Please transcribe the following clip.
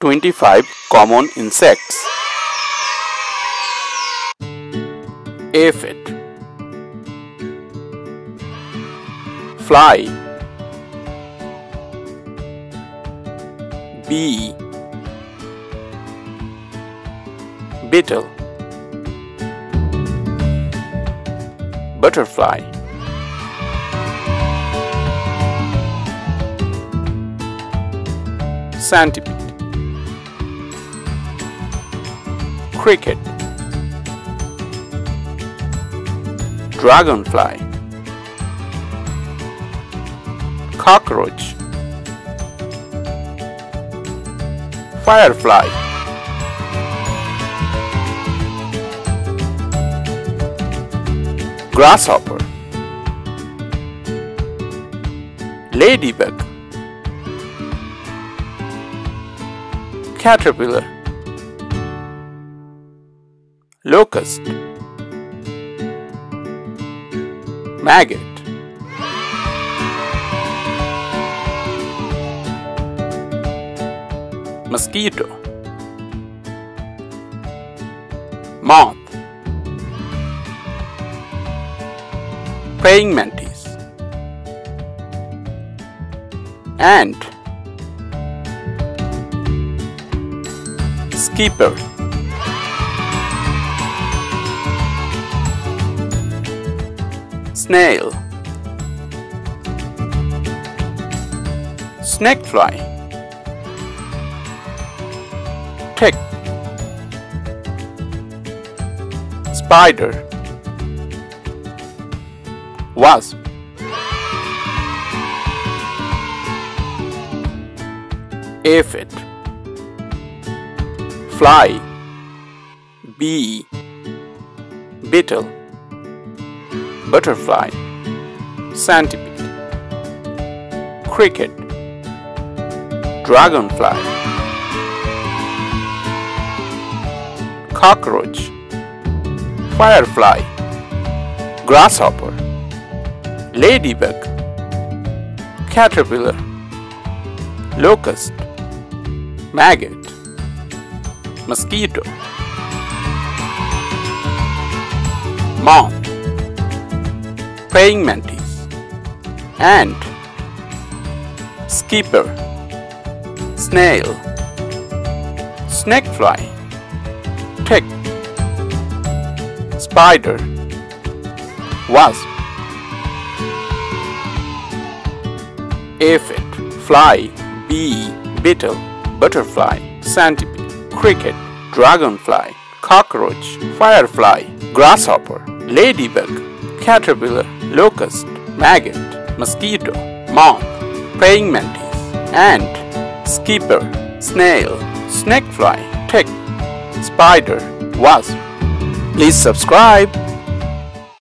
25 common insects. Aphid. Fly. Bee Beetle. Butterfly. Centipede Cricket. Dragonfly. Cockroach. Firefly. Grasshopper. Ladybug. Caterpillar Locust. Maggot. Mosquito. Moth. Praying mantis. Ant Skipper Snail. Snakefly Tick. Spider. Wasp. Aphid. Fly. Bee. Beetle Butterfly Centipede Cricket Dragonfly Cockroach Firefly Grasshopper Ladybug Caterpillar Locust Maggot Mosquito Moth Praying mantis Ant Skipper Snail Snakefly Tick Spider Wasp Aphid Fly Bee Beetle Butterfly Centipede Cricket Dragonfly Cockroach Firefly Grasshopper Ladybug Caterpillar Locust Maggot Mosquito Moth Praying mantis Ant Skipper Snail Snakefly Tick Spider Wasp. Please subscribe